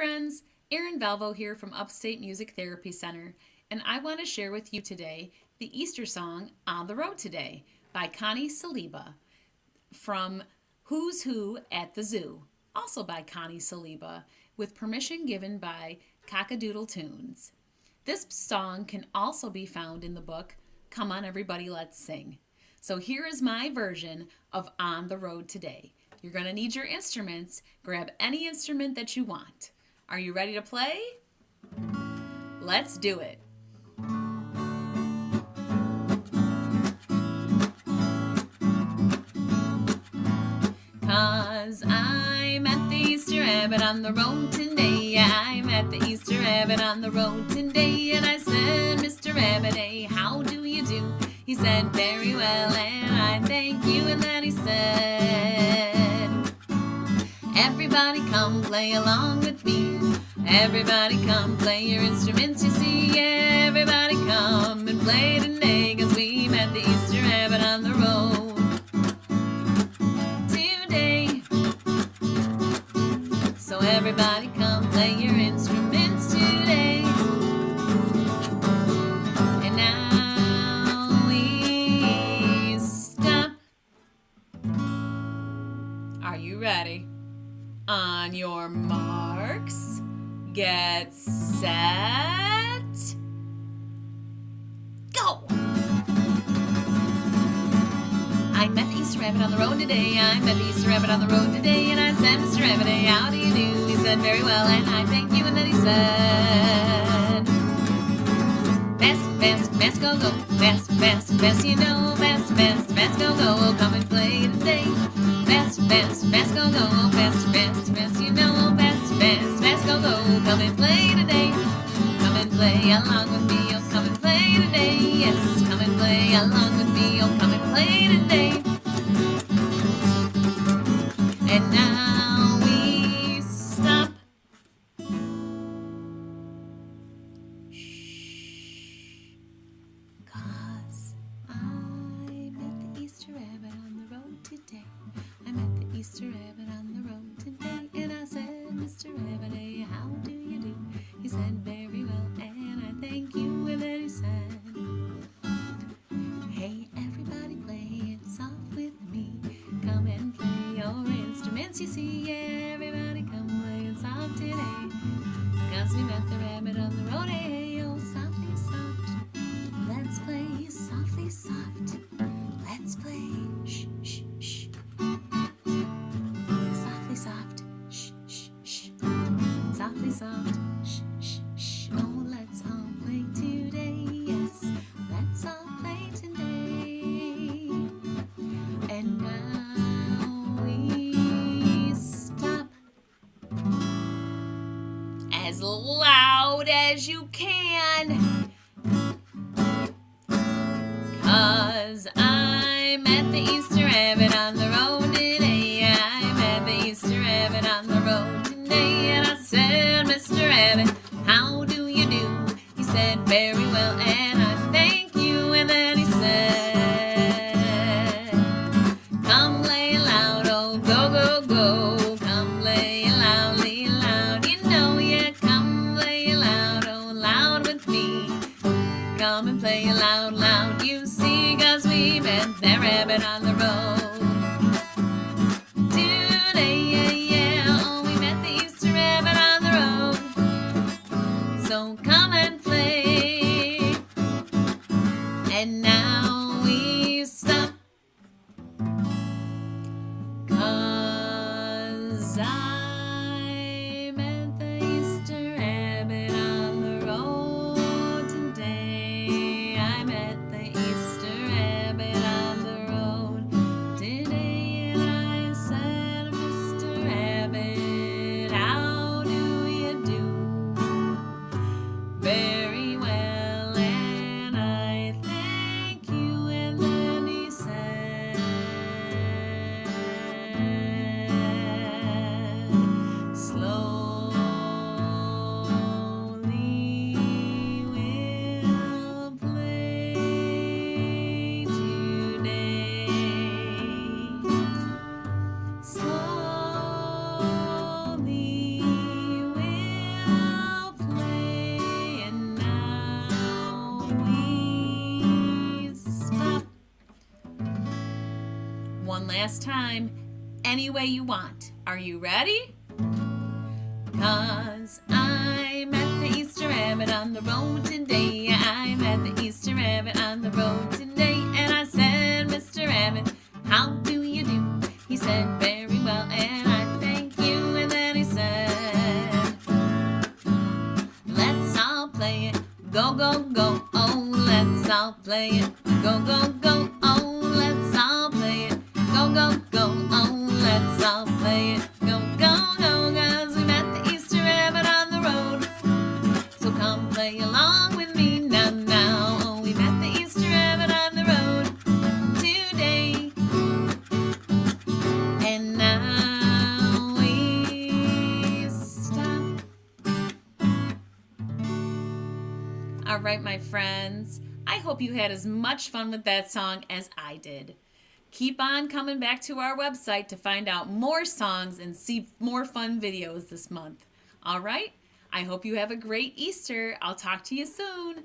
friends, Erin Valvo here from Upstate Music Therapy Center, and I want to share with you today the Easter song On the Road Today by Konnie Saliba from Who's Who at the Zoo, also by Konnie Saliba, with permission given by Cock-a-Doodle Tunes. This song can also be found in the book Come On Everybody Let's Sing. So here is my version of On the Road Today. You're going to need your instruments. Grab any instrument that you want. Are you ready to play? Let's do it. Cause I'm at the Easter Rabbit on the road today. I'm at the Easter Rabbit on the road today. And I said, Mr. Rabbit, hey, eh, how do you do? He said, very well, and I thank you. And then he said, Everybody come play along with me. Everybody come play your instruments, you see. Everybody come and play today, cause we met the Easter Rabbit on the road today. So everybody come play your instruments today. And now we stop. Are you ready? On your marks, get set, go! I met the Easter Rabbit on the road today. I met the Easter Rabbit on the road today, and I said, Mr. Rabbit, how do you do? He said, very well, and I thank you. And then he said, Fast, fast, fast, go, go, fast, fast, fast, you know, fast, fast, fast, go, go, come and play today. Fast, fast, fast, go, go, fast, fast, fast, you come and play today. Come and play along with me, oh, come and play today. Yes, come and play along with me, oh, come and play today. And now we stop. Shh. Cause I'm at the Easter Rabbit on the road today. I'm at the Easter Rabbit the rabbit on the oh, softly soft. Let's play softly soft. Let's play shh, shh, shh. Softly soft. Shh, shh, shh. Softly soft. As loud as you can. Cause I'm at the Play loud, loud, you see, cause we met that rabbit on the road. Today, yeah, yeah, oh, we met the Easter rabbit on the road. So come and play. And now we stop. Cause I last time any way you want. Are you ready? Cause I met the Easter rabbit on the road today. I met the Easter rabbit on the road today. And I said, Mr. Rabbit, how do you do? He said, very well, and I thank you. And then he said, let's all play it. Go, go, go. Oh, let's all play it. Go, go, go. Go, go. Oh, let's all play it. Go, go, go, cause we met the Easter rabbit on the road. So come play along with me now, now. Oh, we met the Easter rabbit on the road today. And now we stop. All right, my friends. I hope you had as much fun with that song as I did. Keep on coming back to our website to find out more songs and see more fun videos this month. All right? I hope you have a great Easter. I'll talk to you soon.